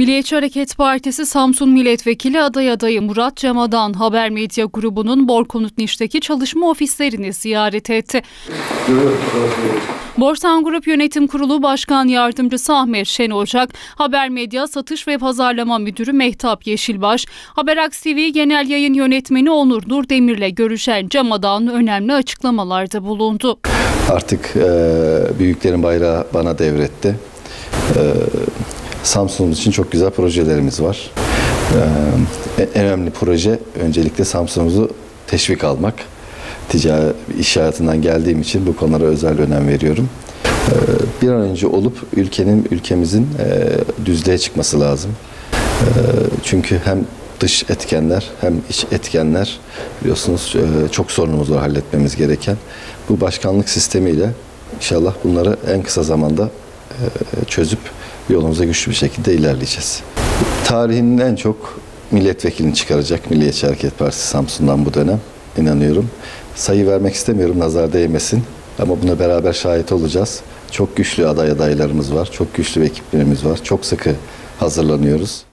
Milliyetçi Hareket Partisi Samsun Milletvekili aday adayı Murat Cemadan Haber Medya Grubu'nun Borkonutniş'teki çalışma ofislerini ziyaret etti. Borsan Grup Yönetim Kurulu Başkan Yardımcısı Ahmet Şen Ocak, Haber Medya Satış ve Pazarlama Müdürü Mehtap Yeşilbaş, Haberaks TV Genel Yayın Yönetmeni Onur Nur Demir'le görüşen Cemadan önemli açıklamalarda bulundu. Artık e, büyüklerin bayrağı bana devretti. E, Samsun'umuz için çok güzel projelerimiz var. E, en önemli proje öncelikle Samsun'umuzu teşvik almak. Ticari iş hayatından geldiğim için bu konulara özel önem veriyorum. E, bir an önce olup ülkenin, ülkemizin e, düzlüğe çıkması lazım. E, çünkü hem dış etkenler hem iç etkenler biliyorsunuz e, çok sorunumuz var halletmemiz gereken. Bu başkanlık sistemiyle inşallah bunları en kısa zamanda çözüp yolumuza güçlü bir şekilde ilerleyeceğiz. Tarihinin en çok milletvekilini çıkaracak Milliyetçi Hareket Partisi Samsun'dan bu dönem inanıyorum. Sayı vermek istemiyorum nazar değmesin ama buna beraber şahit olacağız. Çok güçlü aday adaylarımız var, çok güçlü ekiplerimiz var, çok sıkı hazırlanıyoruz.